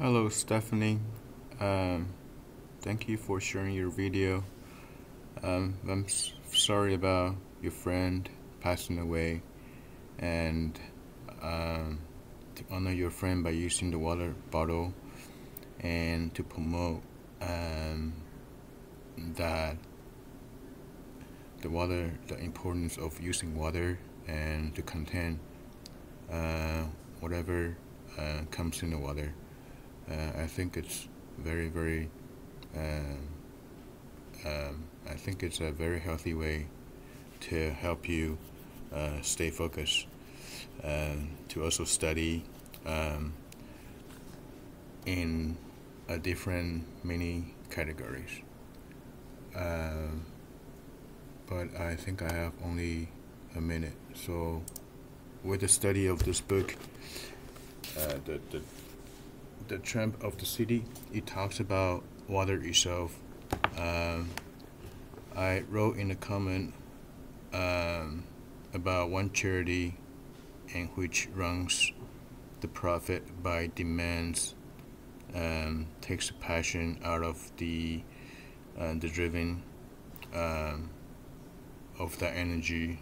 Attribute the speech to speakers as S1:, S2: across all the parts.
S1: Hello Stephanie, um, thank you for sharing your video. Um, I'm sorry about your friend passing away and um, to honor your friend by using the water bottle and to promote um, that the water, the importance of using water and to contain uh, whatever uh, comes in the water. Uh, I think it's very, very, um, um, I think it's a very healthy way to help you uh, stay focused, um, to also study um, in a different many categories. Um, but I think I have only a minute. So, with the study of this book, uh, the, the the tramp of the city it talks about water itself. Um, I wrote in a comment um, about one charity in which runs the profit by demands um, takes the passion out of the uh, the driven um, of that energy.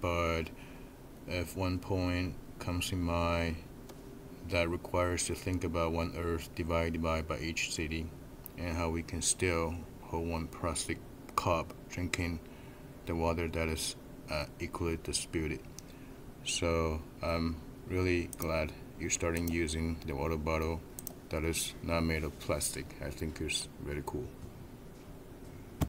S1: But if one point comes in mind that requires to think about one earth divided by, by each city and how we can still hold one plastic cup drinking the water that is uh, equally disputed. So I'm really glad you're starting using the water bottle that is not made of plastic. I think it's really cool.